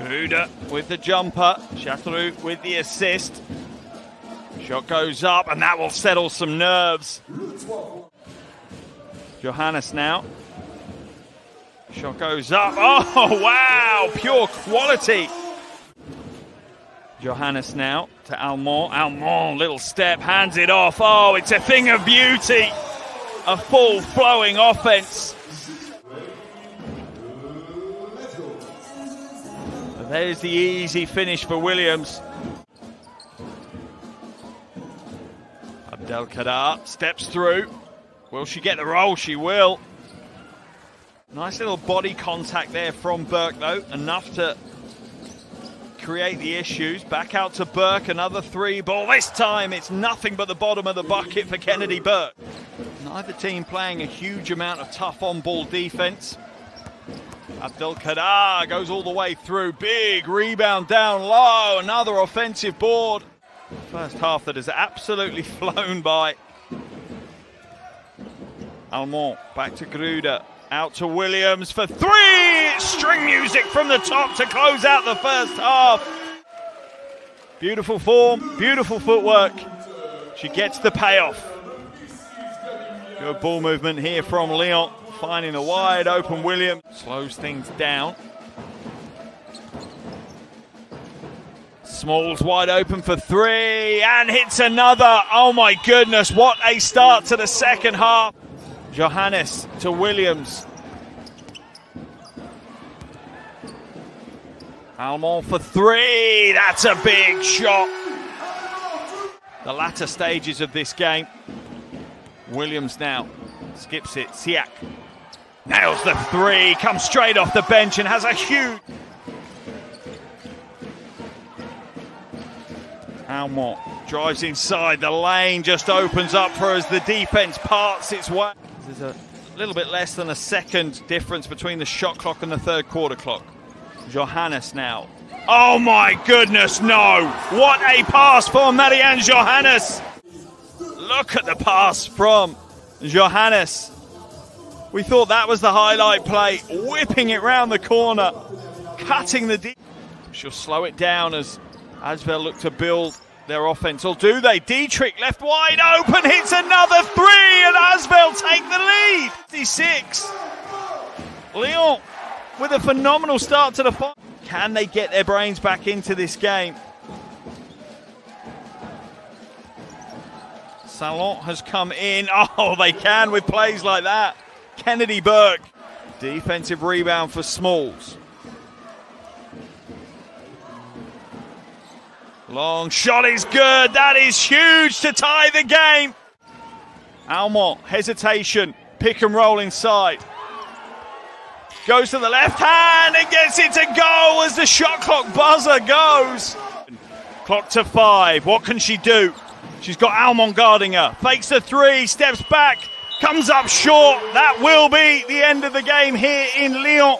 Gruda with the jumper. Chateauroux with the assist. Shot goes up, and that will settle some nerves. Johannes now. Shot goes up. Oh, wow! Pure quality. Johannes now to Allemand. Allemand, little step, hands it off. Oh, it's a thing of beauty. A full flowing offense. There's the easy finish for Williams. Abdelkader steps through. Will she get the roll? She will. Nice little body contact there from Burke, though. Enough to create the issues. Back out to Burke, another three ball. This time it's nothing but the bottom of the bucket for Kennedy Burke. Neither team playing a huge amount of tough on ball Abdelkader goes all the way through. Big rebound down low. Another offensive board. First half that has absolutely flown by. Allemand back to Gruda. Out to Williams for three! String music from the top to close out the first half. Beautiful form, beautiful footwork. She gets the payoff. Good ball movement here from Lyon, finding a wide open Williams. Slows things down. Smalls wide open for three and hits another. Oh my goodness, what a start to the second half. Johannes to Williams. Allemand for three. That's a big shot. The latter stages of this game. Williams now skips it. Siak nails the three, comes straight off the bench and has a huge. Allemand drives inside. The lane just opens up for as the defense parts its way. There's a little bit less than a second difference between the shot clock and the third quarter clock. Johannes now. Oh my goodness, no! What a pass for Marianne Johannes! Look at the pass from Johannes. We thought that was the highlight play, whipping it round the corner, cutting the deep. She'll slow it down as Asvel look to build their offense. Or do they? Dietrich left wide open, hits another three, and Asvel take the lead. 56. Lyon with a phenomenal start to the. Can they get their brains back into this game? Salaün has come in. Oh, they can with plays like that. Kennedy Burke. Defensive rebound for Smalls. Long shot is good. That is huge to tie the game. Allemand, hesitation. Pick and roll inside. Goes to the left hand and gets it to go as the shot clock buzzer goes. Clock to five. What can she do? She's got Allemand guarding her. Fakes the three, steps back, comes up short. That will be the end of the game here in Lyon.